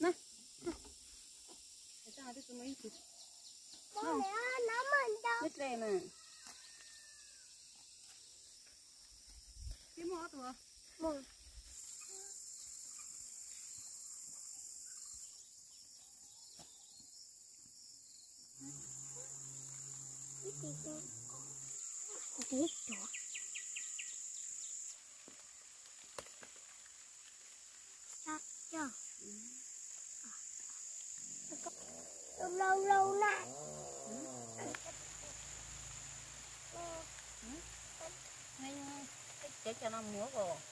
nè. Sao cái số mấy phút Bố mẹ ơi, nó mình đâu biết đây nè cái mỏ tụi Mừng Cái gì cơ? Cái chuột Sao chưa? Lâu lâu lâu nè hay cái cho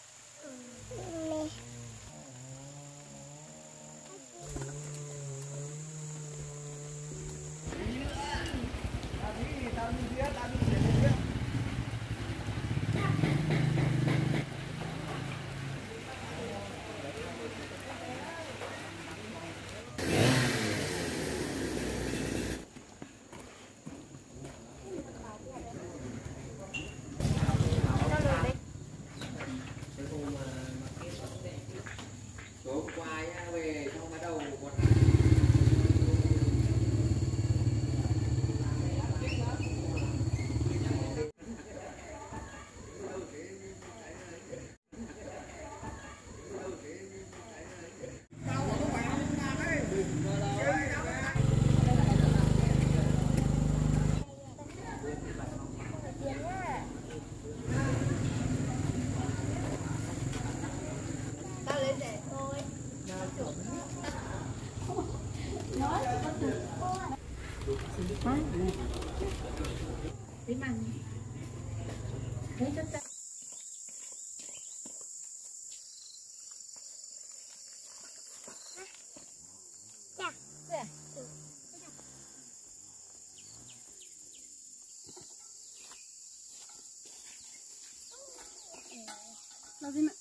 là gì mẹ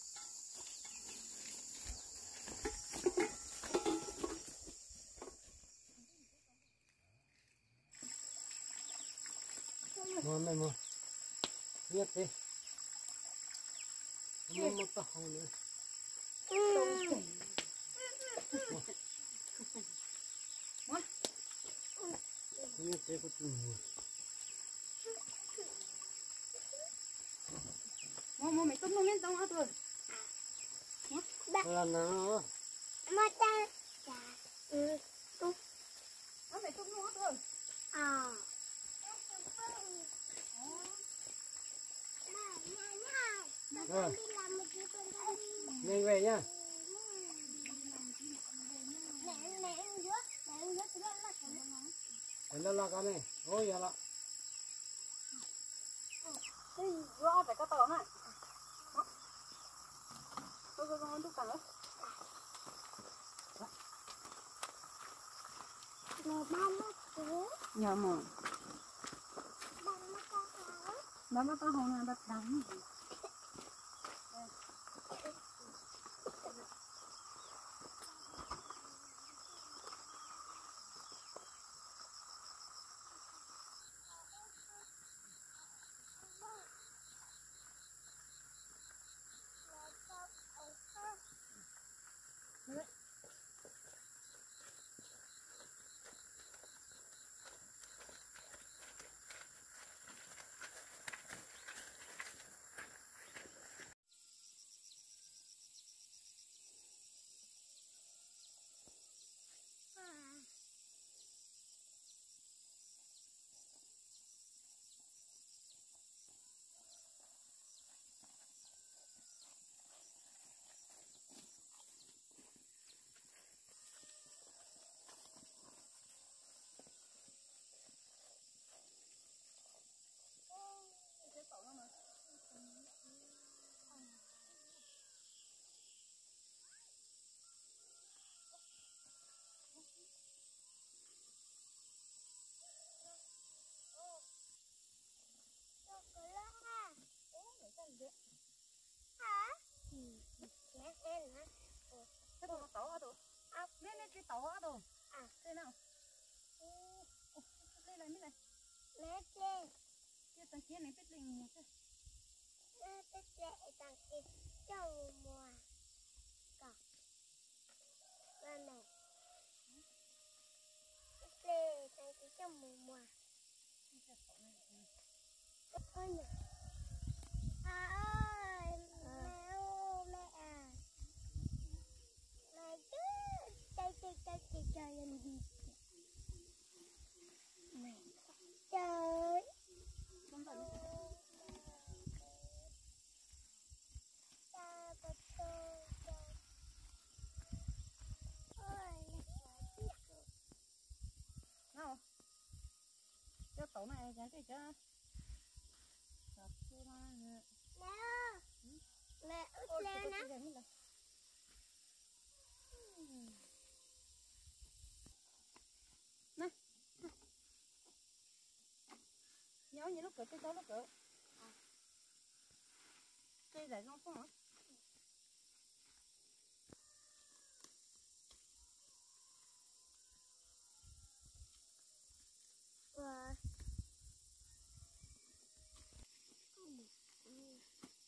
mua mày mua. Biết đi mua một tao không nữa. Biết đi có tiền mua mua mua mẹ tôm nó lên tông á tụi là nó Mà ta Dạ Ừ nó mẹ tôm nó tụi À rồi. Đi làm một cái con đây nhanh về nhá. Mẹ mẹ ăn giữa Mẹ ăn giữa Tụi nó là cái để nó lo con này. Ôi giờ lo rõ phải có tỏ này con đúc cả đấy Mẹ ba nó cứ nhà mà Ba nó có hả nó nó tàu hết rồi à. Thế nào. Ô ô lấy lại mới lại lấy chê chưa tăng kia này biết linh nhỉ chứ biết chê tăng kia châu mùa. Cả ba mẹ. Biết chê tăng kia châu mùa. Mùa nhỉ ta có tôi ôi nào cho tổ này cái xuống mà nè. mẹ mẹ út lên á tôi dành hết rồi. Nè. Nhớ như lúc cỡ cái cháu lúc cỡ cây lại nó không hả Wow.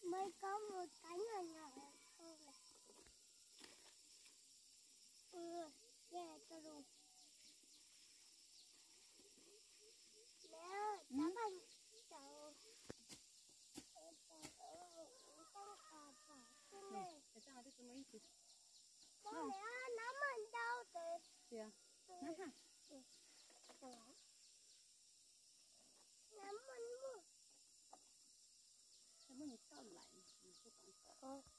Mới có một cái nhỏ nhỏ thôi mà. Ừ, yeah, tôi luôn. Mẹ ơi, Ừ. tắm anh chậu. Em chậu ở trong cà phả thế này. để cho tôi mấy chị Bố mẹ ơi, nó mình đâu từ kìa nè ha từ Nó mình mua. Thế mới cho lại một cái con Ờ. Nó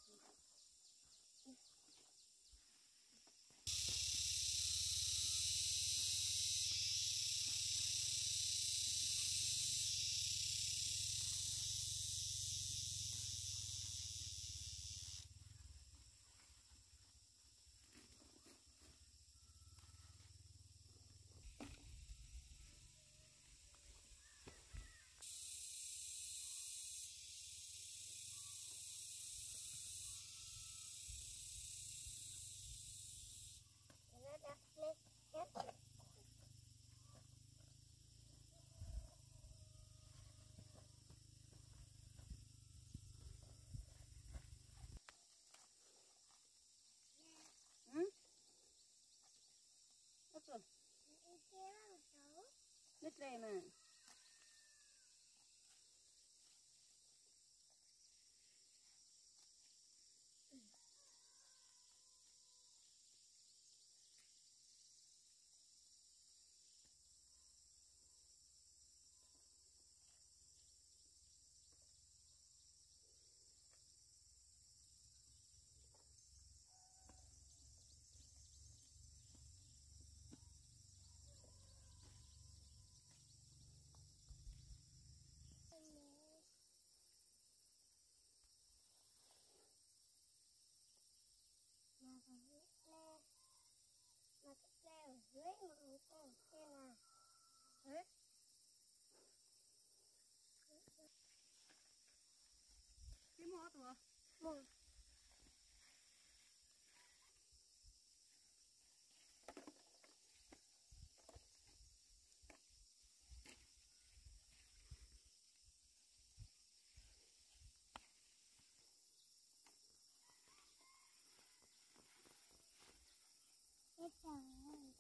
ട്രെയിനാണ് thế cái mỏ tụi Một. Cái trời ơi.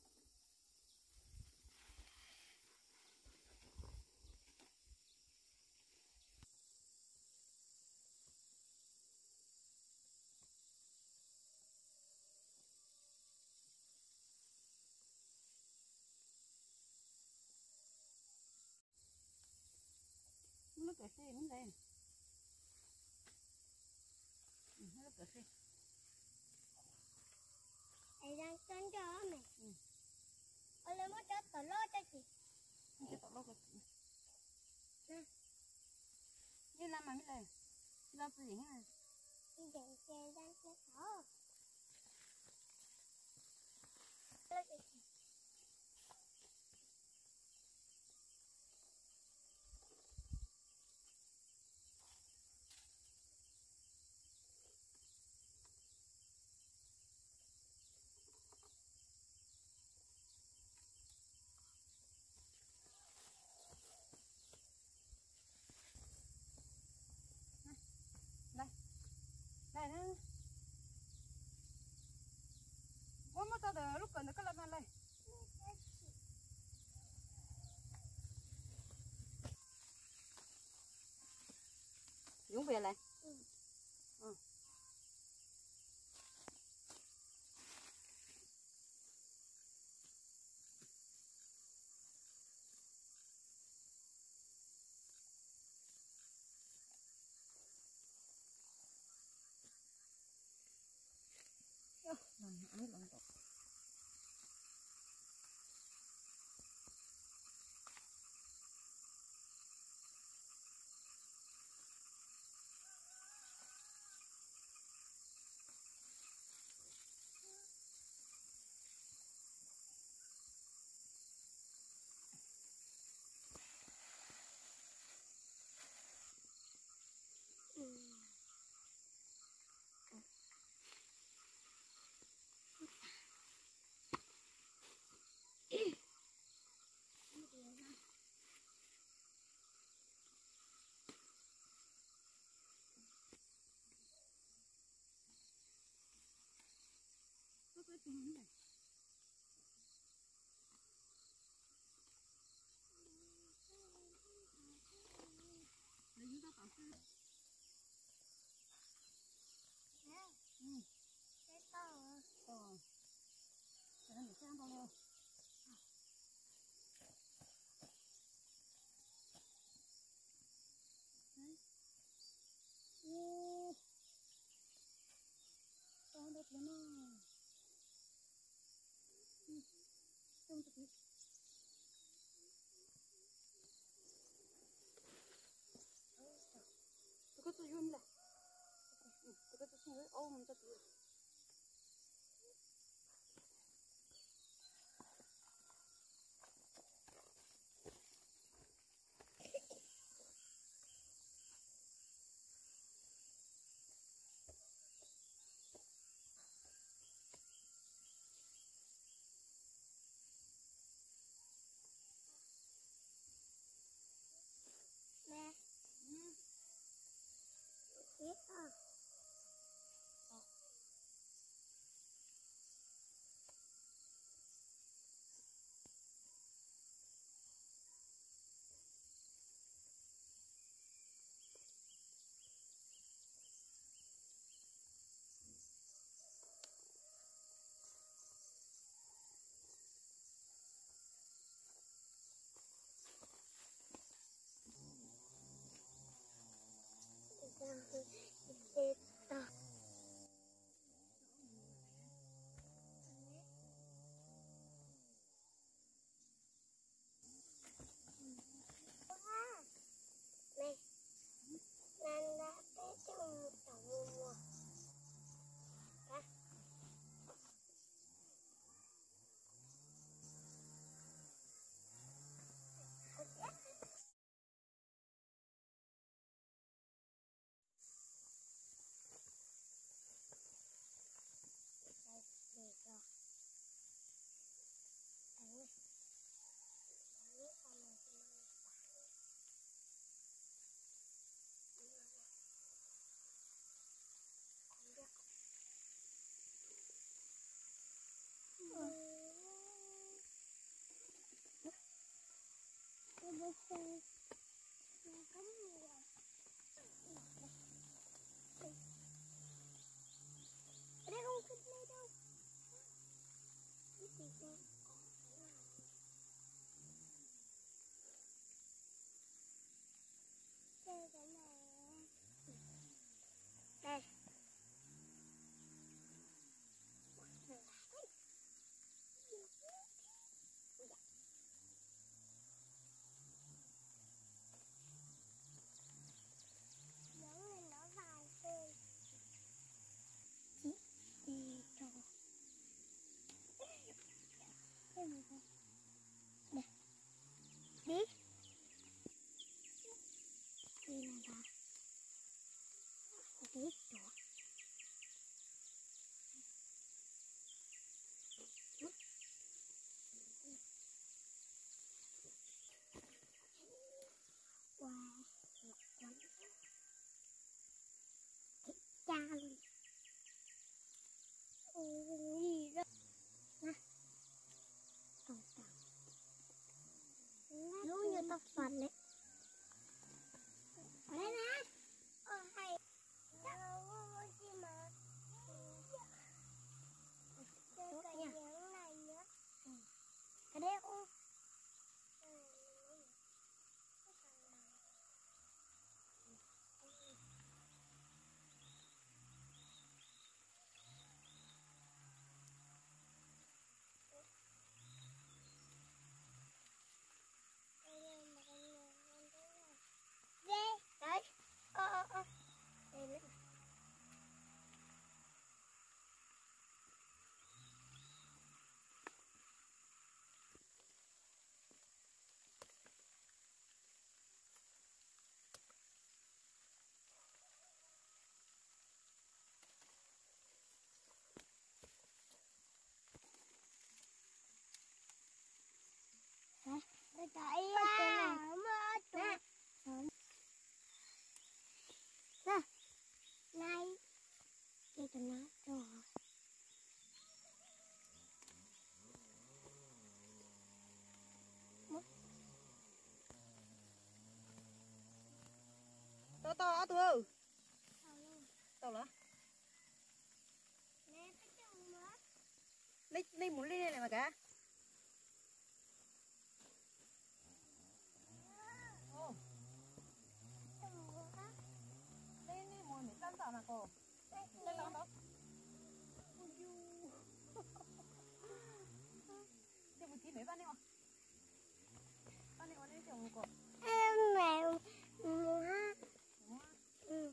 nó cỡ xe muốn lên ừ, nó cỡ xe Thầy đang trốn cho mày. Ừ. Mất chết tỏ lo cho chị. nó sẽ tọt lốc rồi như làm mà mới lên làm gì hả Đi dạy xe đang xe thỏ. Lo cho chị. 来。嗯。嗯。啊，冷，没冷到。ഉണ്ട് ঘন্টা Ở đây không khích lên Bye, Nicole. Nè, cái chân mất. lấy lấy muốn lên này mà cả. Lên đi muốn mình tan tao mà cô. Lên đó đó Chị một tí mấy bạn đi mà Bạn đi mà lên chồng cô Em mèo. Mua. Ừ.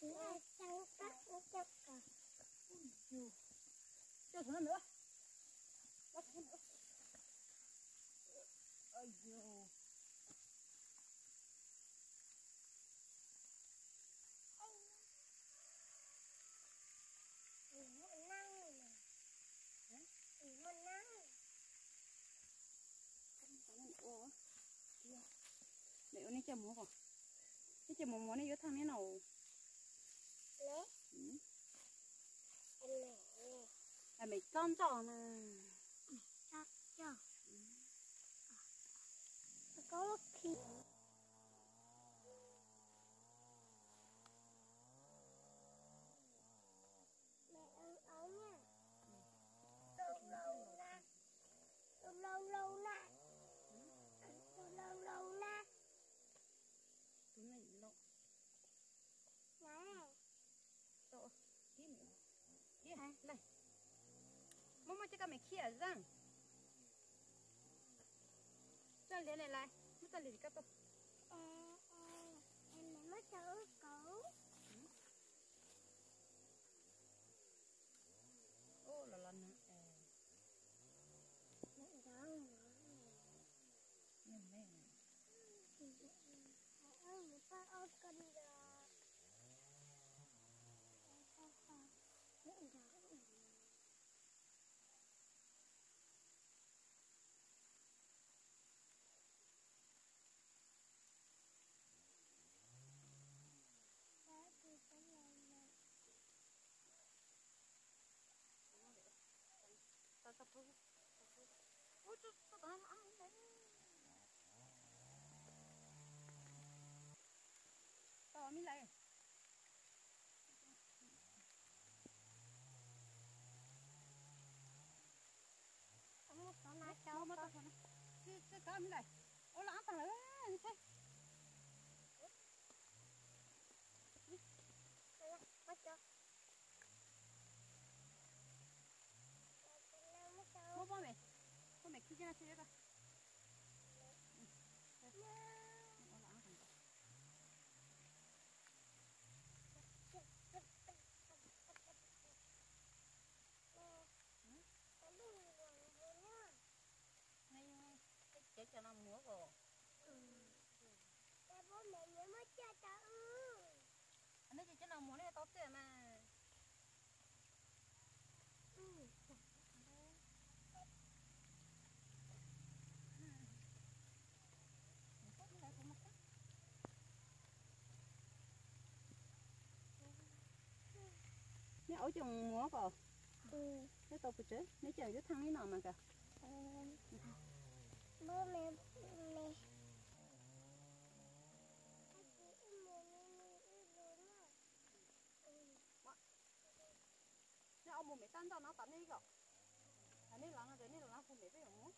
Chỉ là chân cắt nó chọc cả. Cho thử nữa. Cho thử nữa. Ôi. Ừ. Ừ. Ủa Để nó chầm mua vào Cái chầm mua này vô thằng này nào Nè, Ừ em. À mày con trò mà Chắc chưa? Có khi mẹ ơi ấu nha lâu lâu na lâu lâu lâu na lâu lâu lâu na Đúng này lộ này Lộ Kia mẹ Kia này Mama chắc mày kia răng. Cho lên này lại Mất ta lì cắt tôi em em mẹ mất chữ cũ Ô là lần nữa mẹ đó Nhưng mẹ mẹ ơi mẹ phải ôm cân rồi mẹ đó Đó thì phải làm nè. Ta ta thu Ôi tôi ta ta ăn đấy Tao mi lại Không có con Cho cho mà tao Chứ cá mi lại Ô là ăn tao thế Mất cho. Mất cho. Bố bố mẹ Bố mẹ kia ra chơi coi Ô là ăn thằng Này Cái chế cho nó múa vào bố mẹ nhớ mất cho tao ư. Anh ấy chỉ cho nó múa này tốt thế mà Ừ. Ở trong múa vào Ừ. Cái tao phải chế Nè chờ cái thằng ấy nào mà cả Ừ. Bố mẹ mẹ. Nè ông mẹ tan tao nó tắm đi rồi Anh ấy là nó đến đây là nó phụ mẹ ông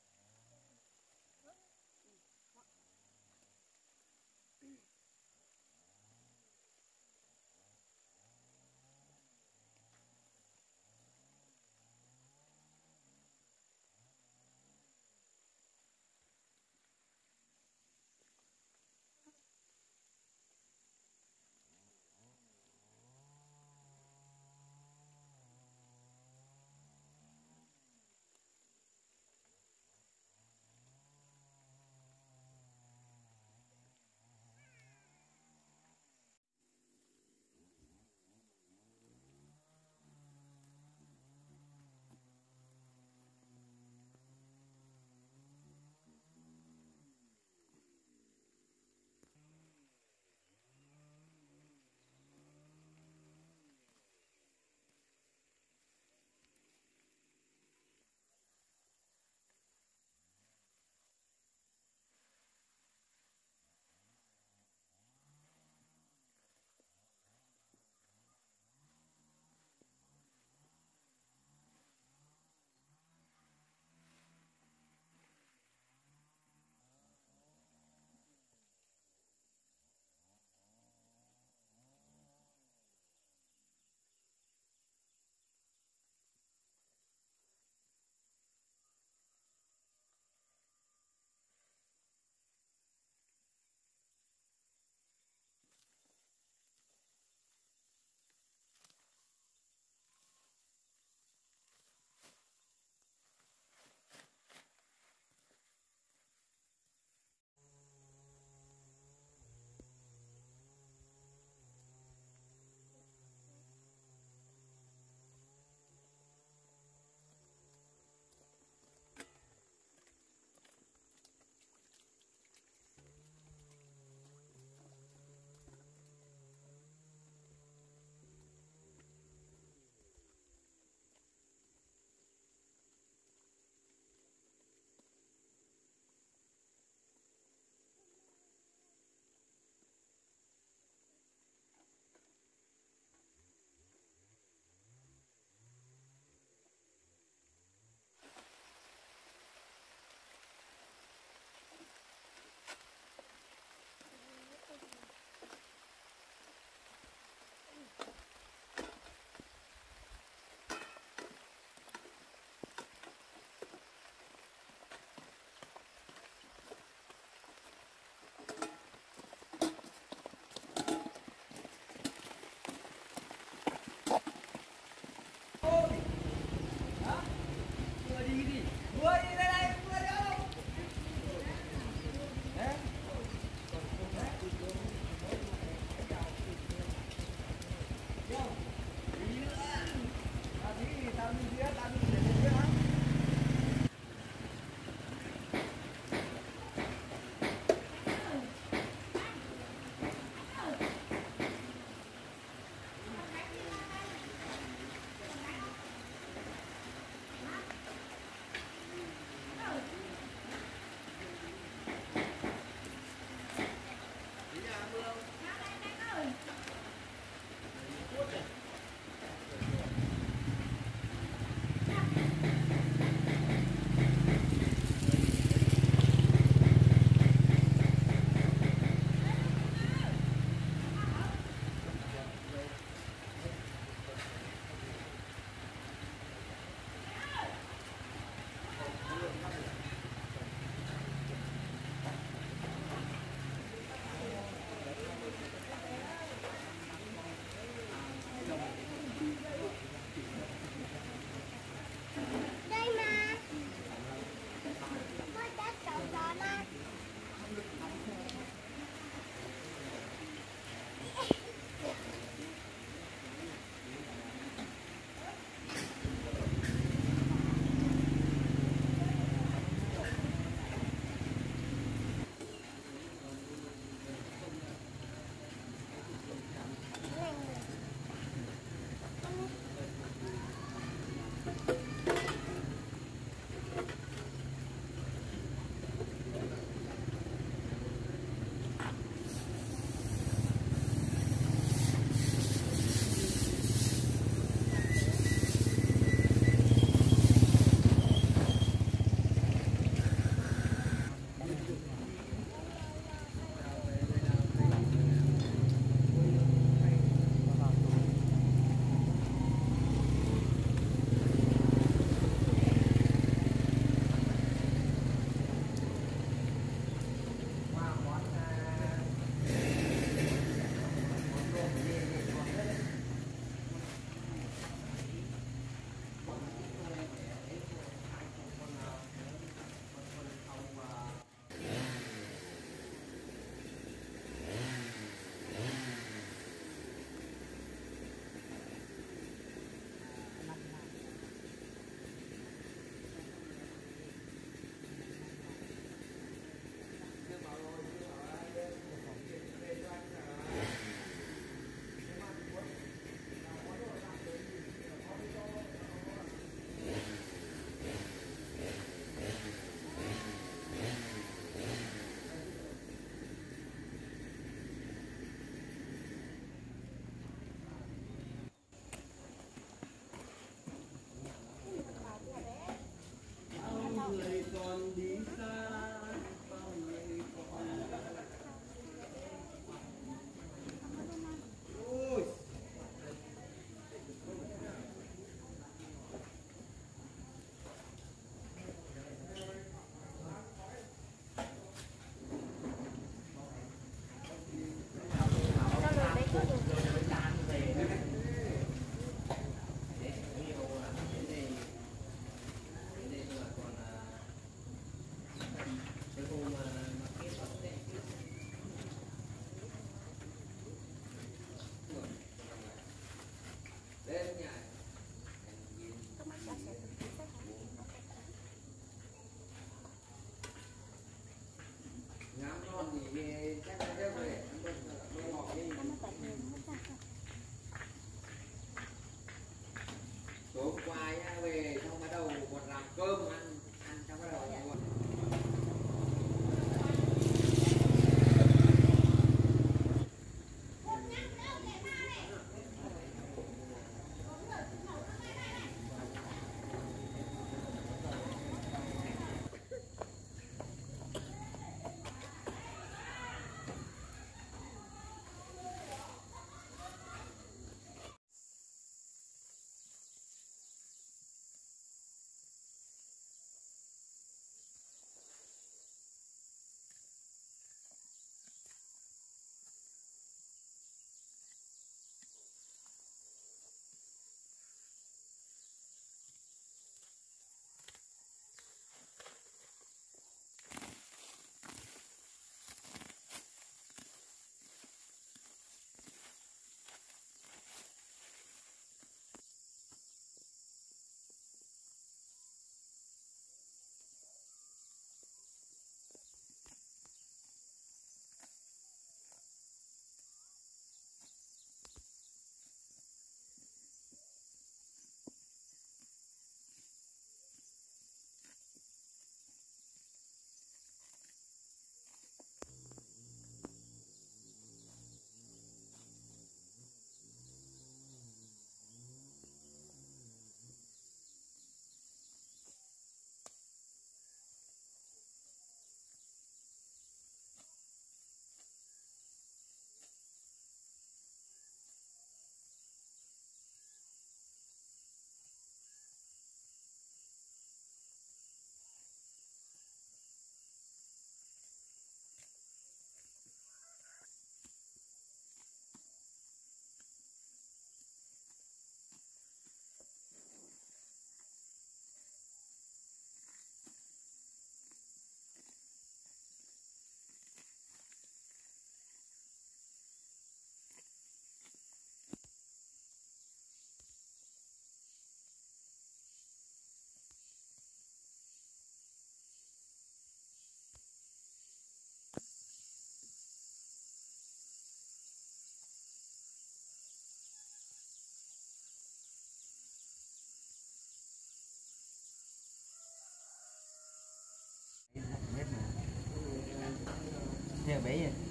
múa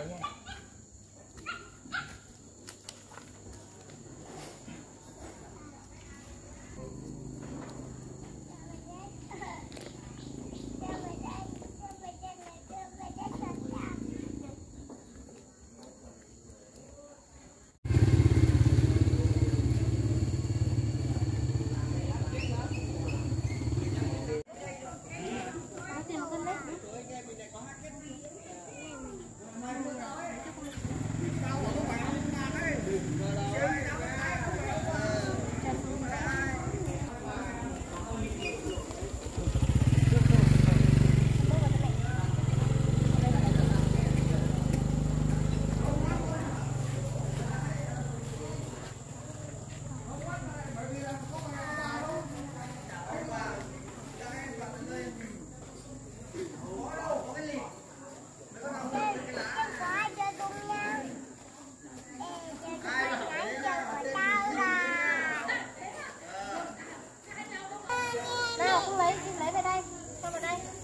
ไปว่า Cho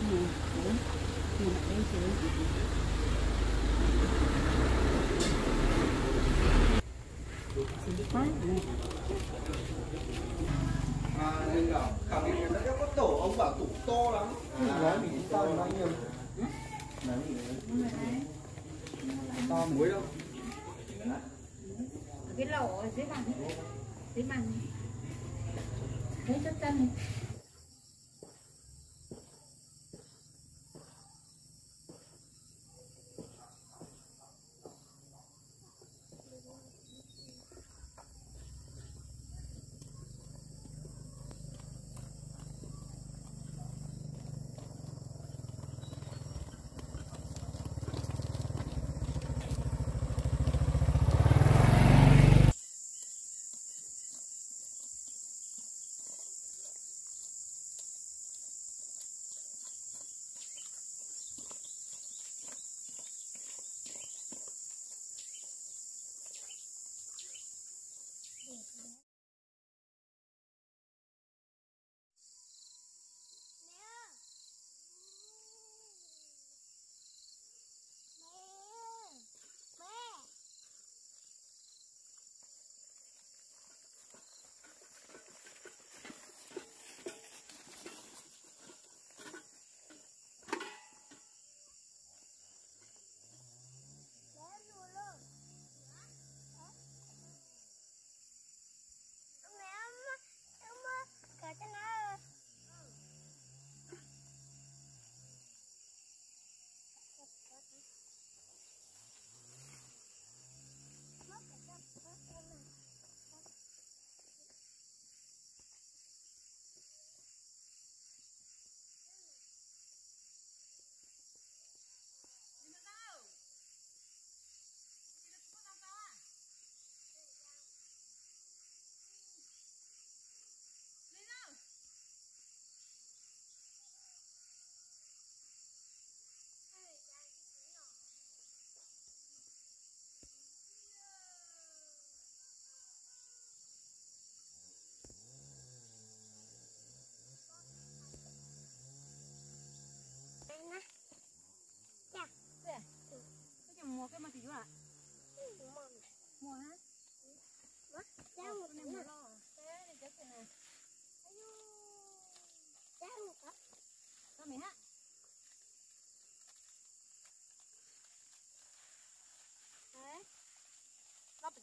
cái này đấy ở đây rồi quá à lên rồi khẳng định Nó có tổ ông bảo tủ to lắm. nói mình to bao nhiêu to muối đâu cái lỗ ở dưới bàn dưới bàn thấy chất chân này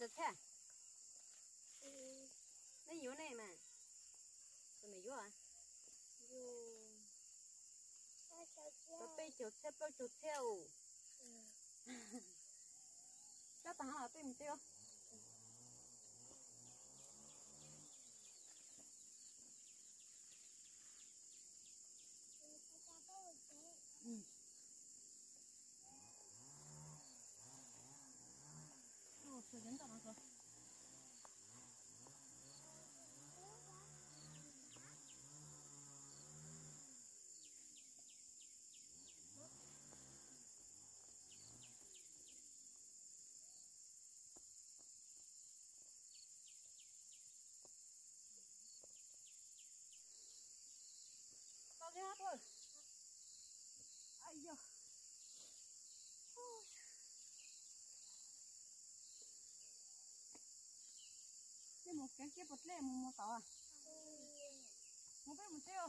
cho thế Ừ, nó yếu này mà. Tụi mày yếu à dù nó cho có chơi bây chỗ xe bao chỗ theo Ừ. cho tao hỏi tôi mình tiêu. Ừ, Oh. Ayo. Oh. Temo, kan ke potle mo mo tawa. Mo pe mo teo.